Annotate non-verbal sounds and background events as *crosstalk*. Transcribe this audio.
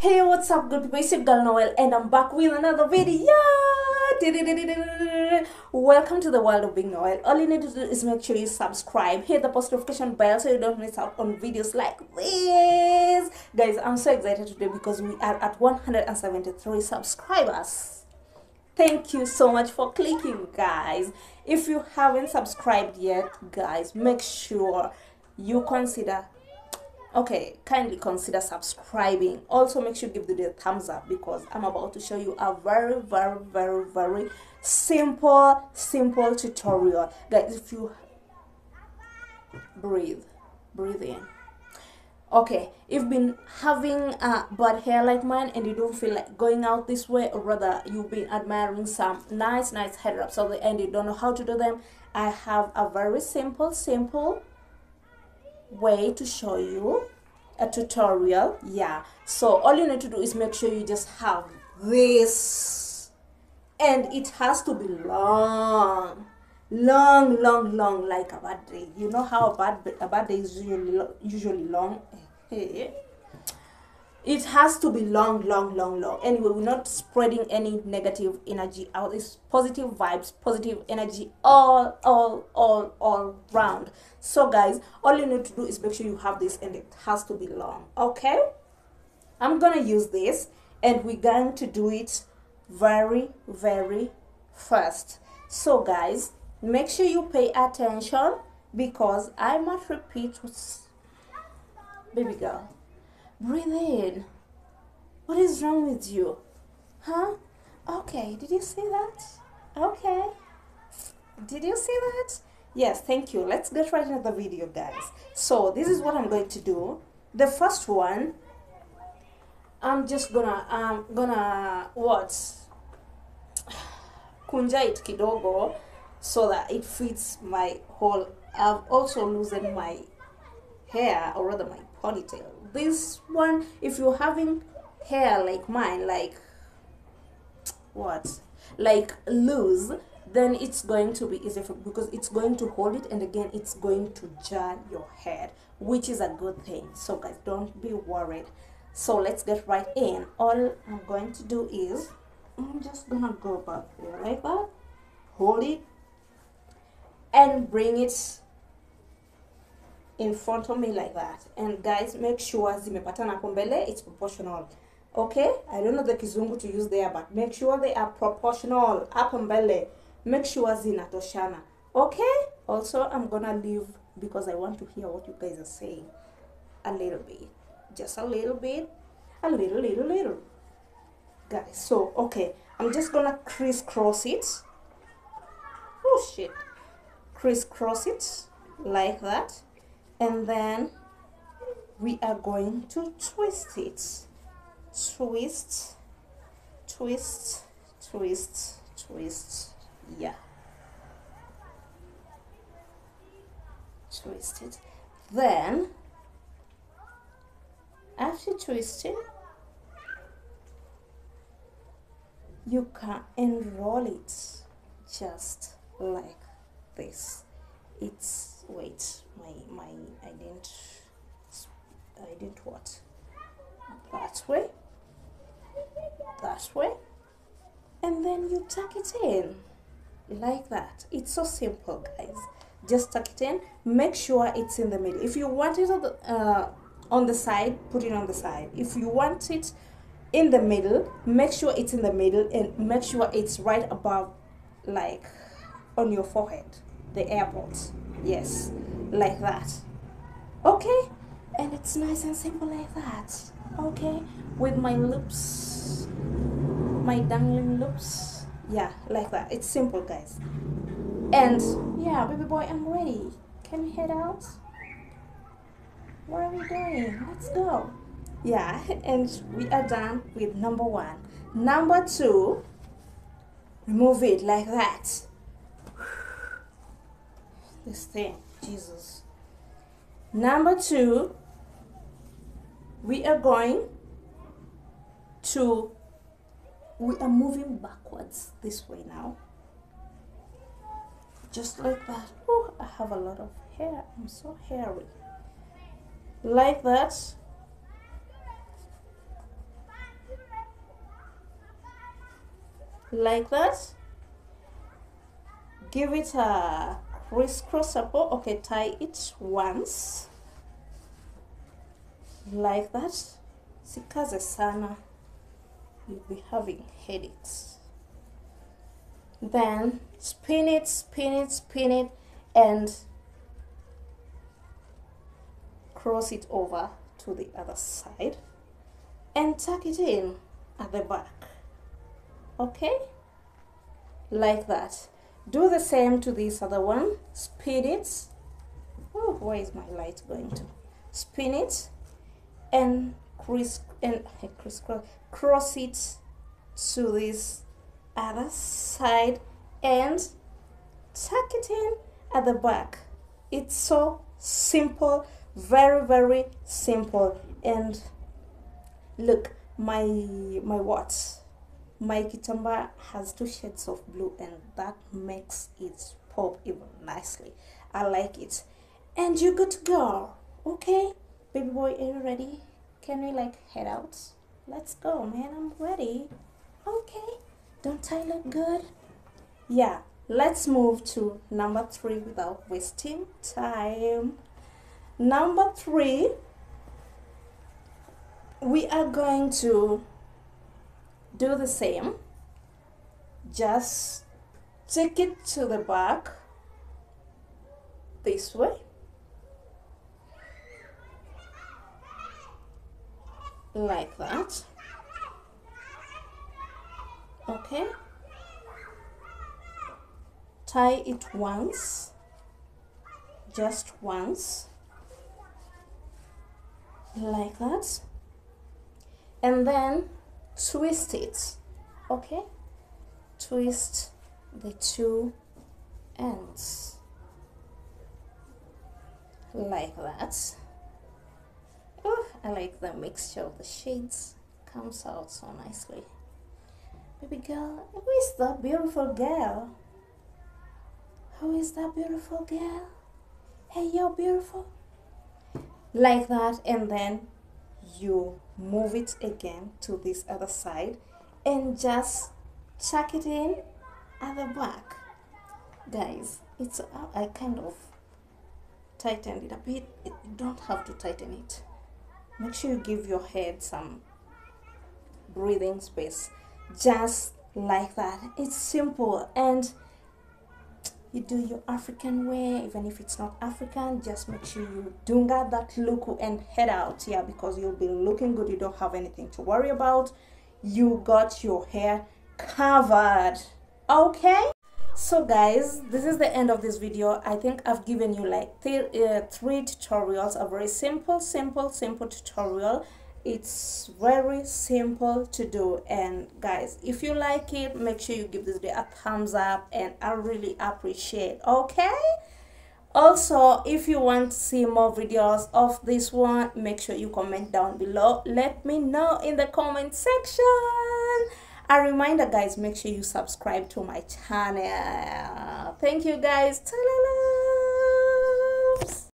Hey, what's up, good people? It's girl Noelle, and I'm back with another video. Welcome to the world of Being Noelle. All you need to do is make sure you subscribe, hit the post notification bell so you don't miss out on videos like this. Guys, I'm so excited today because we are at 173 subscribers. Thank you so much for clicking, guys. If you haven't subscribed yet, guys, make sure you consider okay kindly consider subscribing. Also make sure you give the video a thumbs up because i'm about to show you a very very very very simple simple tutorial. Guys if you breathe breathe in. Okay you've been having uh, bad hair like mine and you don't feel like going out this way or rather you've been admiring some nice nice hair wraps at the end you don't know how to do them i have a very simple simple way to show you a tutorial yeah. So all you need to do is make sure you just have this. And it has to be long. Long long long like a bad day. You know how a bad a bad day is usually usually long *laughs* it has to be long long long long. Anyway we're not spreading any negative energy out. It's positive vibes positive energy all all all all round. So guys all you need to do is make sure you have this and it has to be long okay? I'm gonna use this and we're going to do it very very fast. So guys make sure you pay attention because i must repeat baby girl Breathe in. What is wrong with you? Huh? Okay, did you see that? Okay. Did you see that? Yes, thank you. Let's get right into the video, guys. So, this is what I'm going to do. The first one, I'm just gonna, I'm gonna, what? *sighs* Kunja it kidogo so that it fits my whole, I've also loosened my hair, or rather my ponytail this one if you're having hair like mine like what? Like loose then it's going to be easy for, because it's going to hold it and again it's going to jar your head which is a good thing. So guys don't be worried. So let's get right in. All i'm going to do is i'm just gonna go back there like that hold it and bring it in front of me like that. And guys make sure zimepatana hapo mbele it's proportional. Okay? I don't know the kizungu to use there but make sure they are proportional. Hapo mbele make sure zinatoshana. Okay? Also i'm gonna leave because i want to hear what you guys are saying. A little bit. Just a little bit. A little little little. Guys so okay. I'm just gonna crisscross it. Oh shit. Crisscross it like that and then we are going to twist it. Twist twist twist twist. Yeah. Twist it. Then after twisting you can enroll it just like this it's wait my my I didn't I didn't what? That way? That way? And then you tuck it in. Like that. It's so simple guys. Just tuck it in. Make sure it's in the middle. If you want it on the, uh, on the side put it on the side. If you want it in the middle make sure it's in the middle and make sure it's right above like on your forehead the airport. Yes like that. Okay and it's nice and simple like that. Okay with my loops my dangling loops. Yeah like that. It's simple guys. And yeah baby boy i'm ready. Can we head out? What are we doing let's go. Yeah *laughs* and we are done with number one. Number two remove it like that this thing, Jesus. Number two, we are going to, we are moving backwards this way now. Just like that. Oh, I have a lot of hair. I'm so hairy. Like that. Like that. Give it a crisscross support okay tie it once. Like that. Sikaze sana. You'll be having headaches. Then spin it spin it spin it and cross it over to the other side and tuck it in at the back. Okay? Like that do the same to this other one. Spin it. Oh where is my light going to? Spin it and criss and *laughs* crisscross cross it to this other side and tuck it in at the back. It's so simple very very simple. And look my my what my kitamba has two shades of blue and that makes it pop even nicely. I like it. And you good to go. Okay baby boy are you ready? Can we like head out? Let's go man. I'm ready. Okay. Don't i look good? Yeah let's move to number three without wasting time. Number three we are going to do the same. Just take it to the back this way. Like that. Okay. Tie it once. Just once. Like that. And then twist it okay? Twist the two ends. Like that. Oh i like the mixture of the shades. Comes out so nicely. Baby girl who is that beautiful girl? Who is that beautiful girl? Hey you're beautiful. Like that and then you move it again to this other side and just tuck it in at the back. Guys it's I kind of tightened it a bit. You don't have to tighten it. Make sure you give your head some breathing space just like that. It's simple and you do your African way, even if it's not African, just make sure you dunga that look and head out, yeah, because you'll be looking good. You don't have anything to worry about. You got your hair covered, okay? So guys, this is the end of this video. I think I've given you like th uh, three tutorials, a very simple, simple, simple tutorial it's very simple to do. And guys if you like it make sure you give this video a thumbs up and i really appreciate okay? Also if you want to see more videos of this one make sure you comment down below. Let me know in the comment section. A reminder guys make sure you subscribe to my channel. Thank you guys